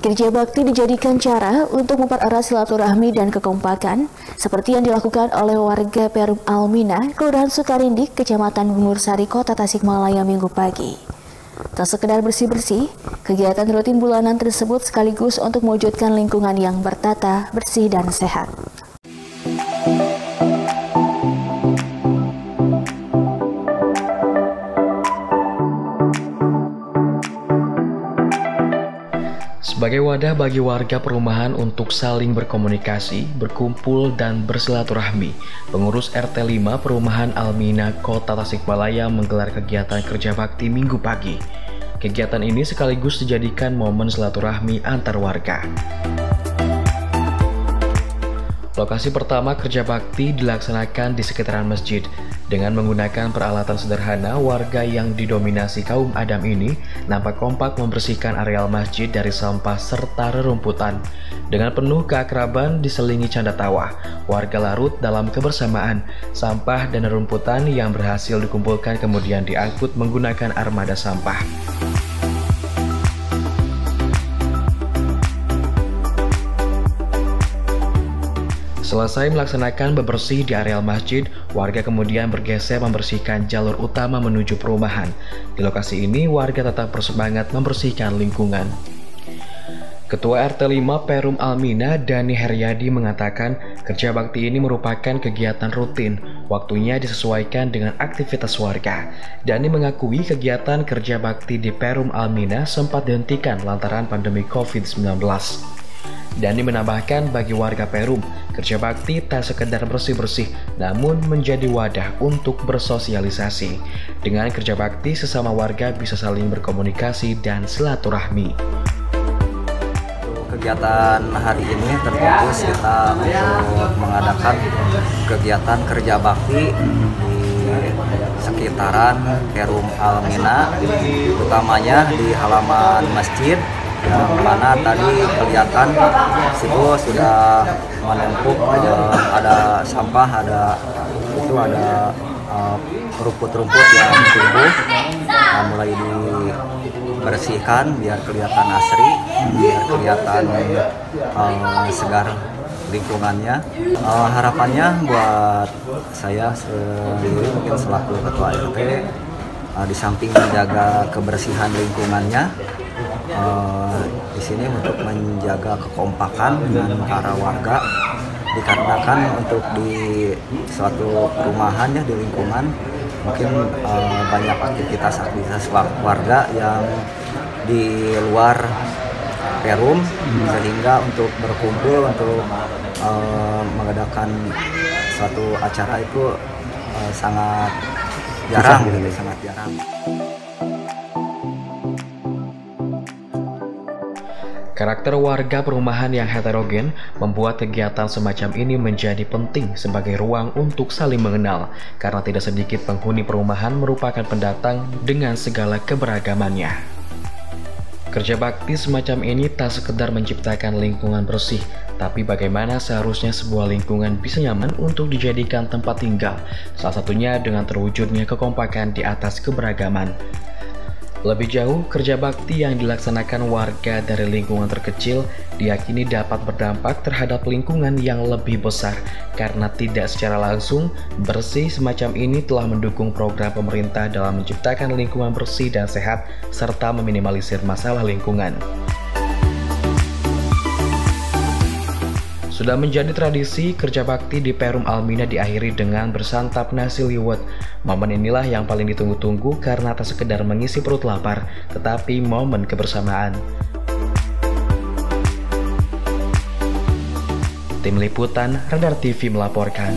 Kerja bakti dijadikan cara untuk mempererat silaturahmi dan kekompakan, seperti yang dilakukan oleh warga Perum Almina, Kelurahan Sukarindi, Kecamatan Bungur Sari, Kota Tasikmalaya minggu pagi. Tak sekedar bersih-bersih, kegiatan rutin bulanan tersebut sekaligus untuk mewujudkan lingkungan yang bertata, bersih, dan sehat. Sebagai wadah bagi warga perumahan untuk saling berkomunikasi, berkumpul, dan bersilaturahmi, pengurus RT 5 Perumahan Almina Kota Tasikmalaya menggelar kegiatan kerja bakti minggu pagi. Kegiatan ini sekaligus dijadikan momen silaturahmi antar warga. Lokasi pertama kerja bakti dilaksanakan di sekitaran masjid. Dengan menggunakan peralatan sederhana, warga yang didominasi kaum Adam ini nampak kompak membersihkan areal masjid dari sampah serta rerumputan. Dengan penuh keakraban diselingi canda tawa, warga larut dalam kebersamaan. Sampah dan rerumputan yang berhasil dikumpulkan kemudian diangkut menggunakan armada sampah. Selesai melaksanakan bebersih di areal masjid, warga kemudian bergeser membersihkan jalur utama menuju perumahan. Di lokasi ini, warga tetap bersemangat membersihkan lingkungan. Ketua RT 5 Perum Almina, Dani Heryadi mengatakan kerja bakti ini merupakan kegiatan rutin, waktunya disesuaikan dengan aktivitas warga. Dani mengakui kegiatan kerja bakti di Perum Almina sempat dihentikan lantaran pandemi COVID-19. Dani menambahkan bagi warga Perum, kerja bakti tak sekedar bersih-bersih, namun menjadi wadah untuk bersosialisasi. Dengan kerja bakti, sesama warga bisa saling berkomunikasi dan silaturahmi. Kegiatan hari ini terfokus kita untuk mengadakan kegiatan kerja bakti sekitaran Perum Almina, utamanya di halaman masjid yang mana tadi kelihatan situ sudah menumpuk ada, ada sampah ada itu ada uh, rumput-rumput uh, yang tumbuh nah, mulai dibersihkan biar kelihatan asri biar kelihatan uh, segar lingkungannya. Uh, harapannya buat saya sendiri mungkin selaku ketua RT uh, di samping menjaga kebersihan lingkungannya uh, di sini untuk menjaga kekompakan dengan para warga dikarenakan untuk di suatu perumahan ya di lingkungan mungkin uh, banyak aktivitas-aktivitas warga yang di luar perum sehingga untuk berkumpul untuk uh, mengadakan suatu acara itu uh, sangat jarang gitu sangat jarang. Karakter warga perumahan yang heterogen membuat kegiatan semacam ini menjadi penting sebagai ruang untuk saling mengenal, karena tidak sedikit penghuni perumahan merupakan pendatang dengan segala keberagamannya. Kerja bakti semacam ini tak sekedar menciptakan lingkungan bersih, tapi bagaimana seharusnya sebuah lingkungan bisa nyaman untuk dijadikan tempat tinggal, salah satunya dengan terwujudnya kekompakan di atas keberagaman. Lebih jauh, kerja bakti yang dilaksanakan warga dari lingkungan terkecil diyakini dapat berdampak terhadap lingkungan yang lebih besar karena tidak secara langsung bersih semacam ini telah mendukung program pemerintah dalam menciptakan lingkungan bersih dan sehat serta meminimalisir masalah lingkungan. Sudah menjadi tradisi, kerja bakti di Perum Almina diakhiri dengan bersantap nasi liwet. Momen inilah yang paling ditunggu-tunggu karena tak sekedar mengisi perut lapar, tetapi momen kebersamaan. Tim Liputan Radar TV melaporkan.